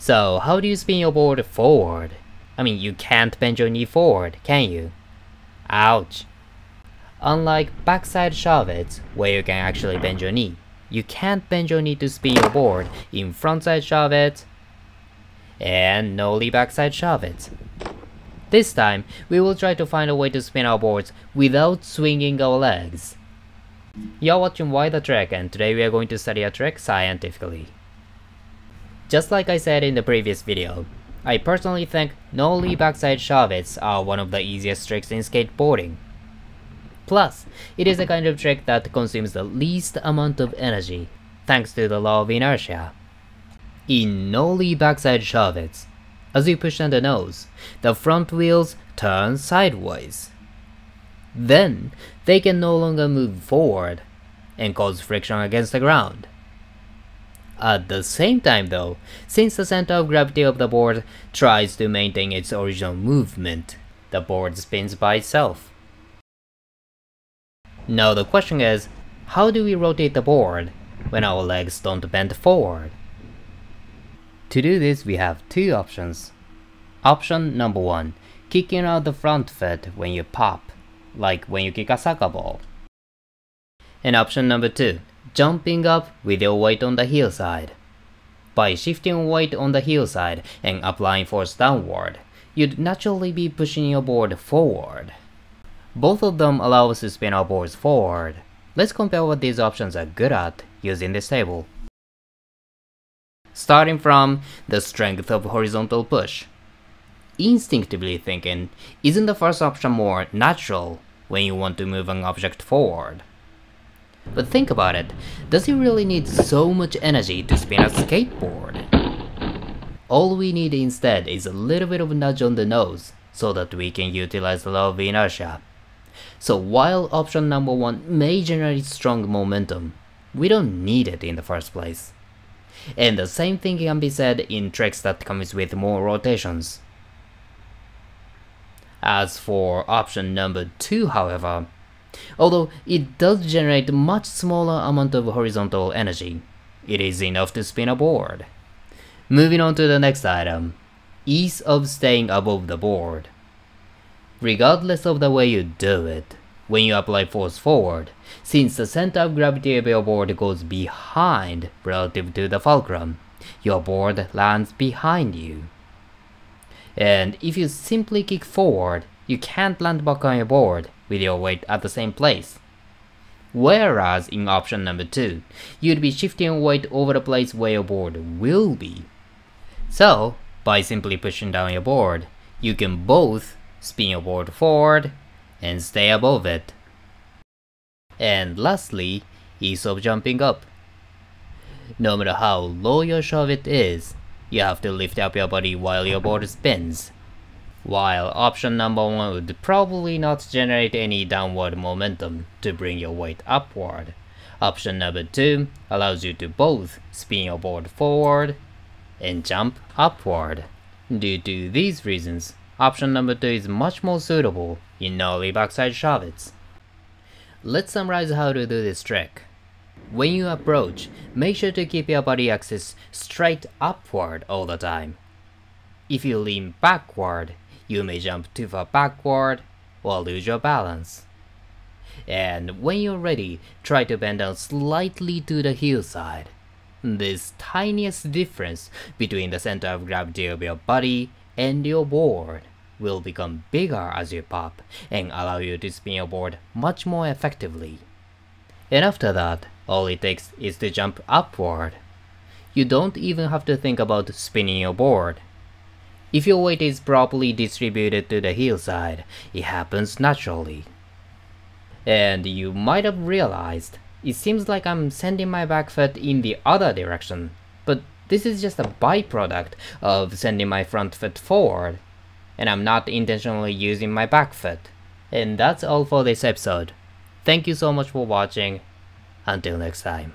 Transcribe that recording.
So how do you spin your board forward? I mean, you can't bend your knee forward, can you? Ouch. Unlike backside shove-its, where you can actually bend your knee, you can't bend your knee to spin your board in frontside shove-it and nollie backside shove-it. This time, we will try to find a way to spin our boards without swinging our legs. You're watching Why the Trick and today we are going to study a trick scientifically. Just like I said in the previous video, I personally think nollie backside shove-its are one of the easiest tricks in skateboarding. Plus, it is a kind of trick that consumes the least amount of energy, thanks to the law of inertia. In nollie backside shove-its, as you push on the nose, the front wheels turn sideways. Then, they can no longer move forward and cause friction against the ground. At the same time though, since the center of gravity of the board tries to maintain its original movement, the board spins by itself. Now the question is, how do we rotate the board when our legs don't bend forward? To do this we have two options. Option number one, kicking out the front foot when you pop, like when you kick a soccer ball. And option number two, jumping up with your weight on the heel side. By shifting weight on the heel side and applying force downward, you'd naturally be pushing your board forward. Both of them allow us to spin our boards forward. Let's compare what these options are good at using this table. Starting from the strength of horizontal push. Instinctively thinking, isn't the first option more natural when you want to move an object forward? But think about it, does he really need so much energy to spin a skateboard? All we need instead is a little bit of nudge on the nose, so that we can utilize the law of inertia so while option number 1 may generate strong momentum, we don't need it in the first place. And the same thing can be said in tricks that comes with more rotations. As for option number 2 however, although it does generate much smaller amount of horizontal energy, it is enough to spin a board. Moving on to the next item, ease of staying above the board. Regardless of the way you do it, when you apply force forward, since the center of gravity of your board goes behind relative to the fulcrum, your board lands behind you. And if you simply kick forward, you can't land back on your board with your weight at the same place. Whereas in option number 2, you'd be shifting weight over the place where your board will be. So, by simply pushing down your board, you can both spin your board forward, and stay above it. And lastly, ease of jumping up. No matter how low your shove-it is, you have to lift up your body while your board spins. While option number 1 would probably not generate any downward momentum to bring your weight upward, option number 2 allows you to both spin your board forward and jump upward. Due to these reasons, Option number 2 is much more suitable in nollie backside shove-its. Let's summarize how to do this trick. When you approach, make sure to keep your body axis straight upward all the time. If you lean backward, you may jump too far backward or lose your balance. And when you're ready, try to bend down slightly to the heel side. This tiniest difference between the center of gravity of your body and your board will become bigger as you pop and allow you to spin your board much more effectively. And after that, all it takes is to jump upward. You don't even have to think about spinning your board. If your weight is properly distributed to the heel side, it happens naturally. And you might have realized, it seems like I'm sending my back foot in the other direction, but this is just a byproduct of sending my front foot forward and I'm not intentionally using my back foot. And that's all for this episode. Thank you so much for watching. Until next time.